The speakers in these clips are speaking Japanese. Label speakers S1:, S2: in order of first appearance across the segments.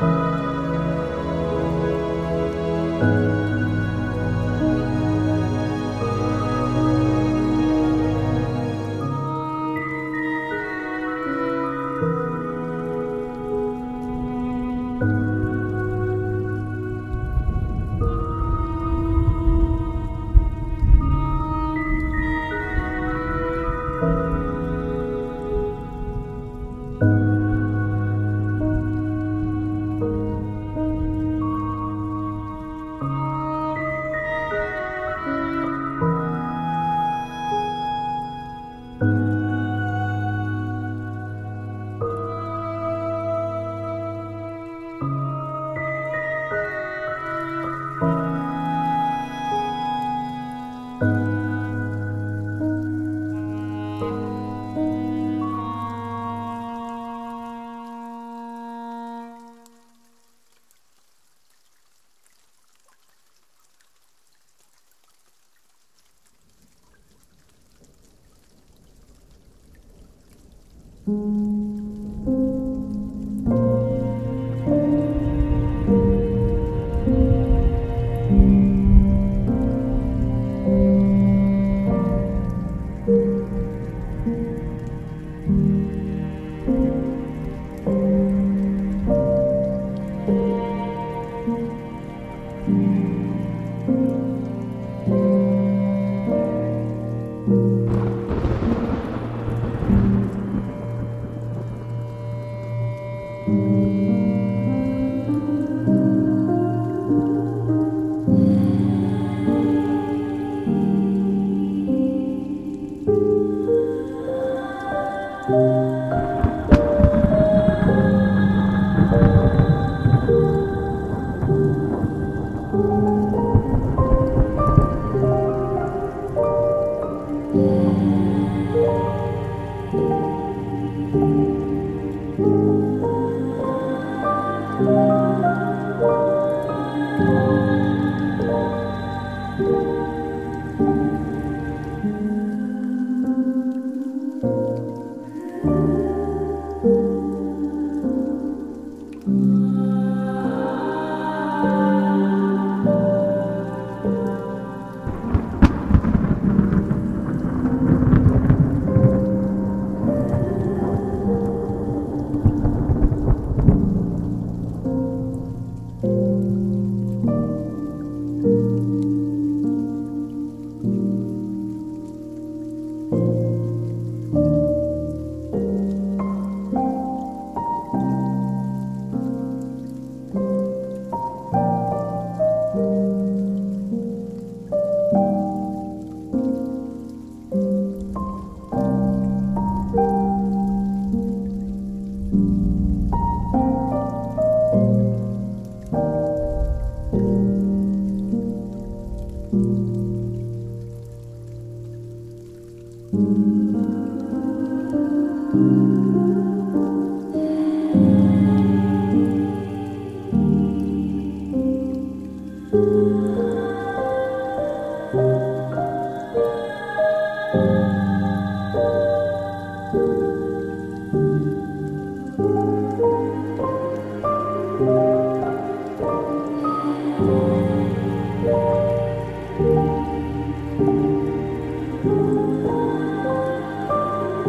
S1: Thank you. you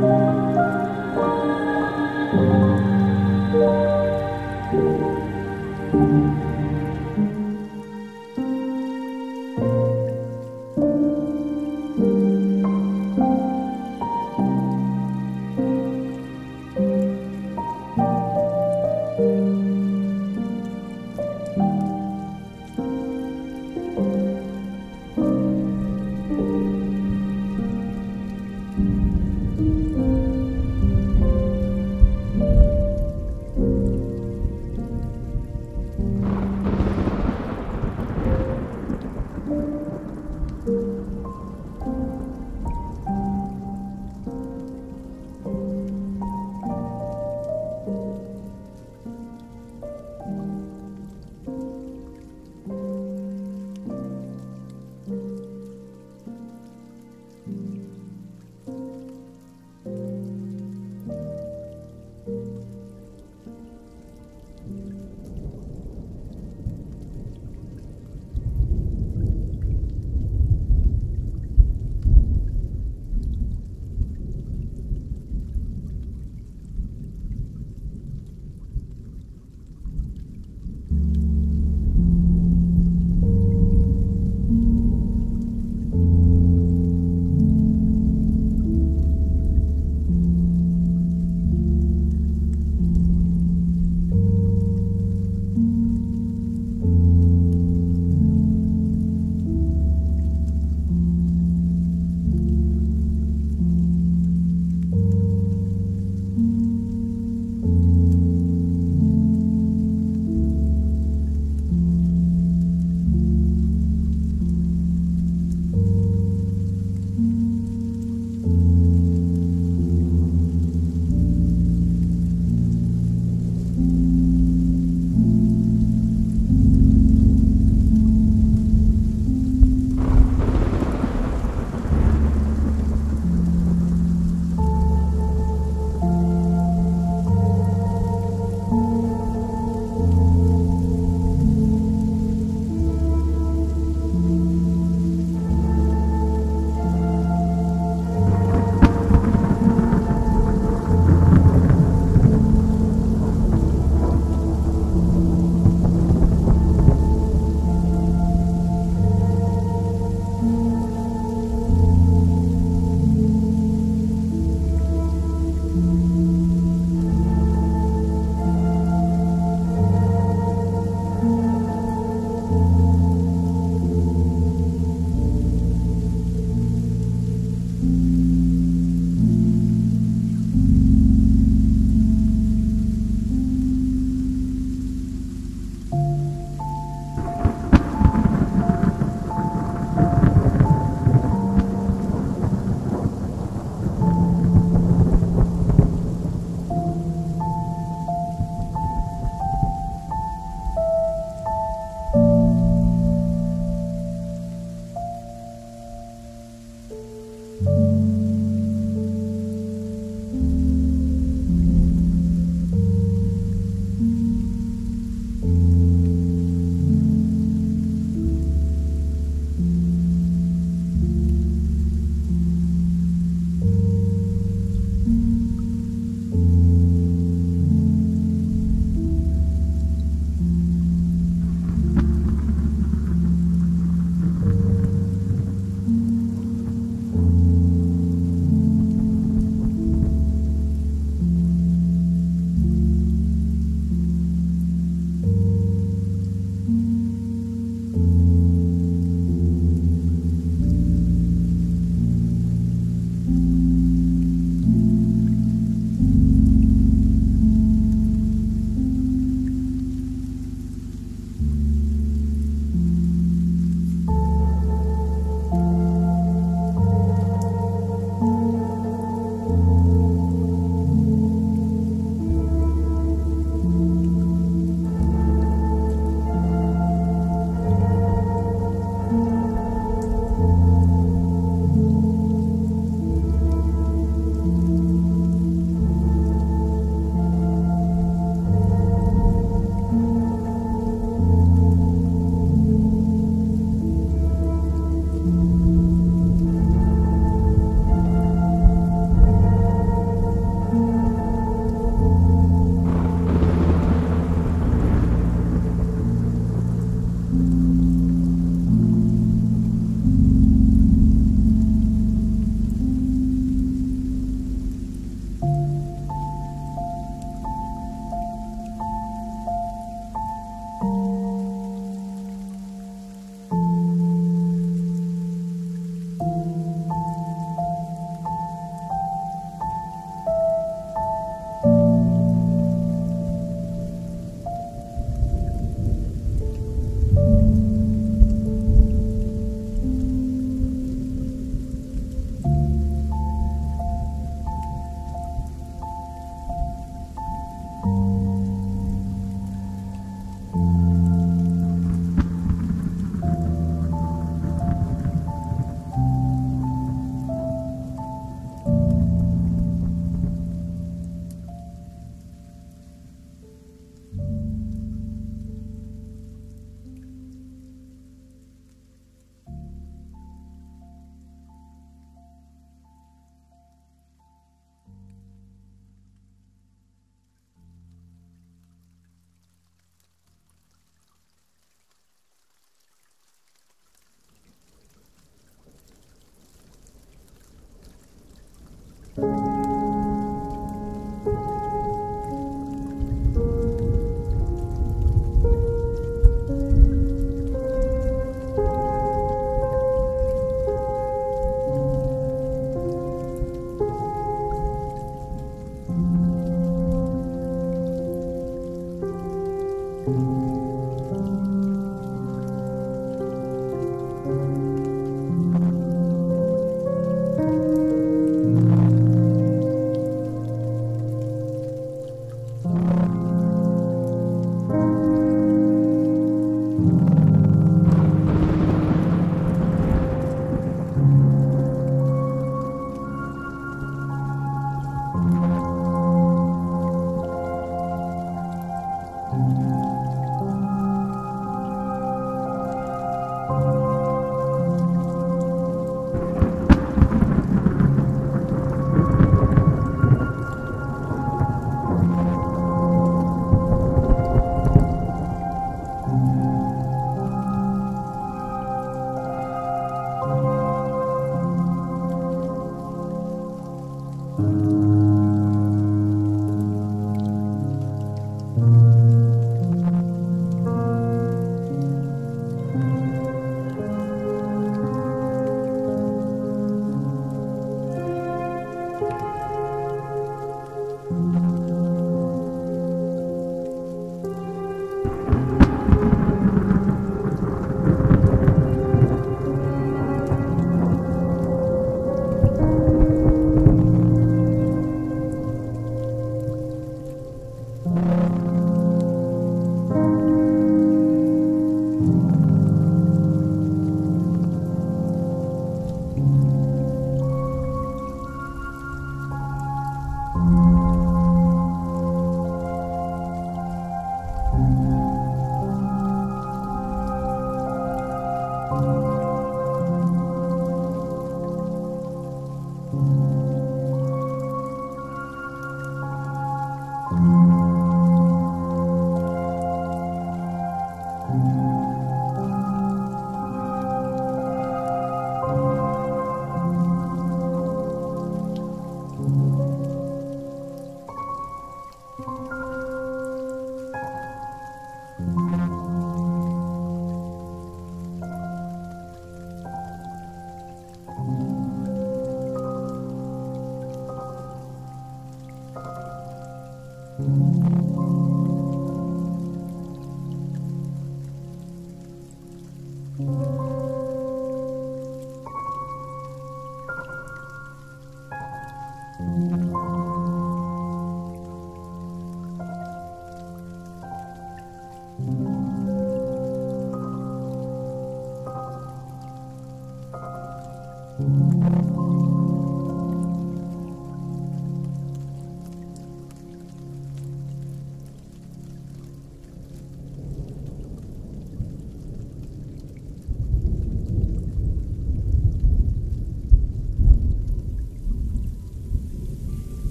S1: thank you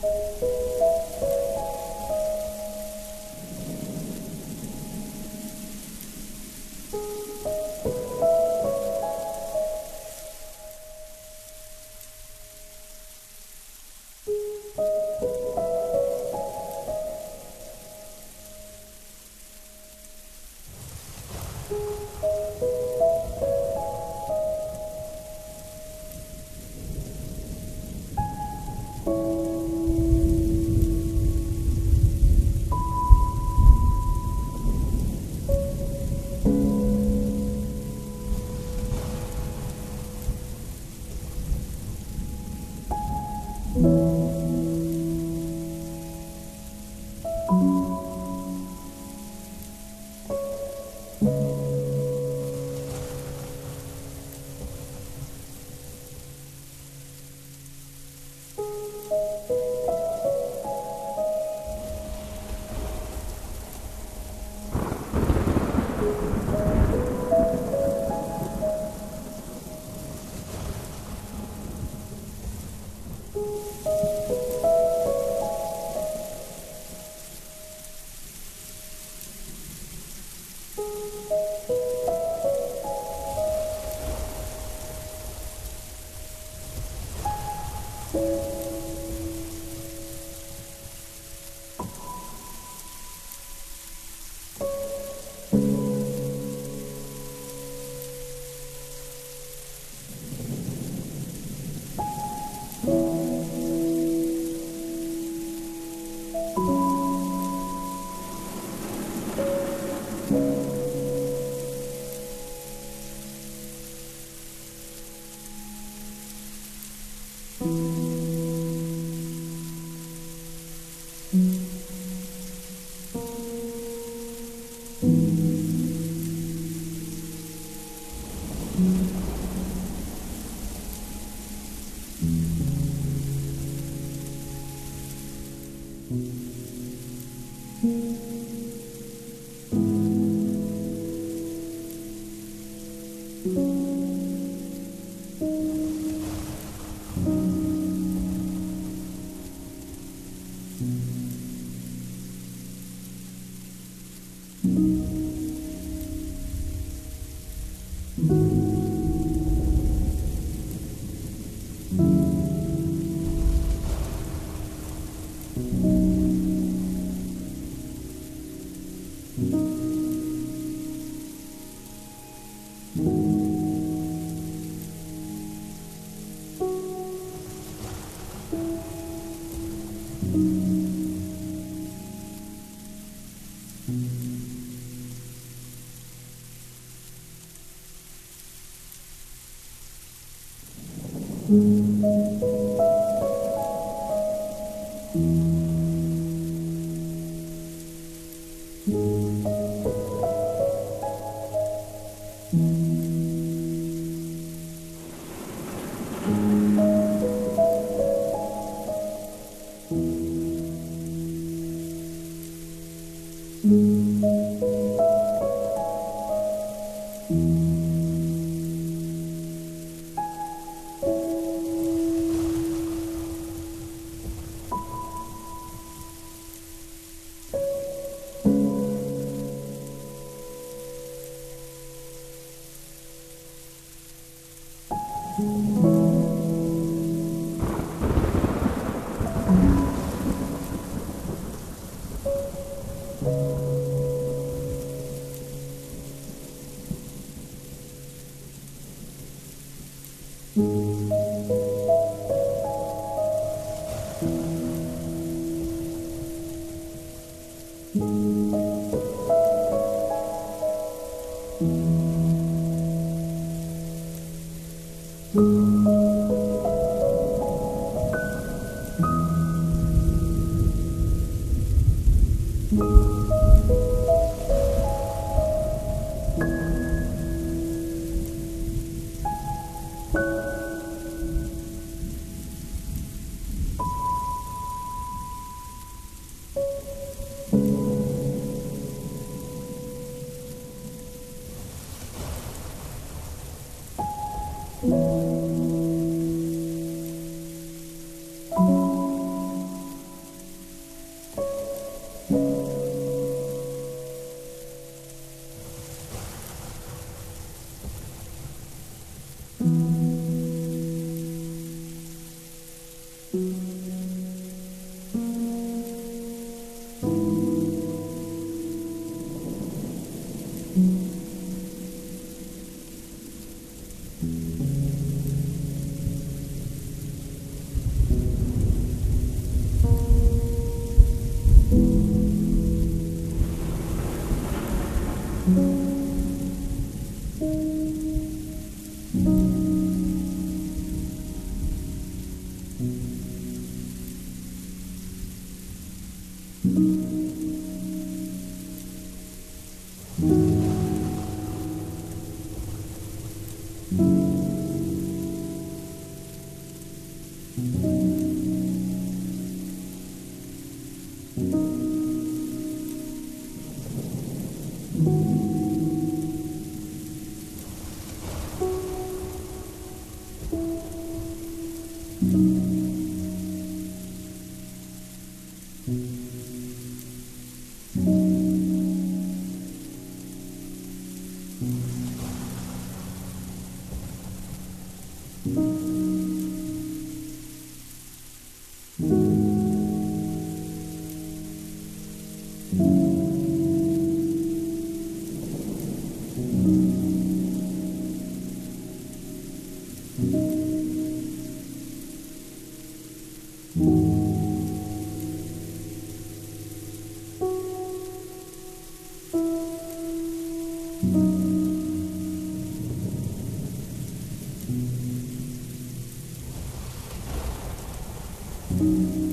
S1: Thank you. Mm-hmm. Thank you.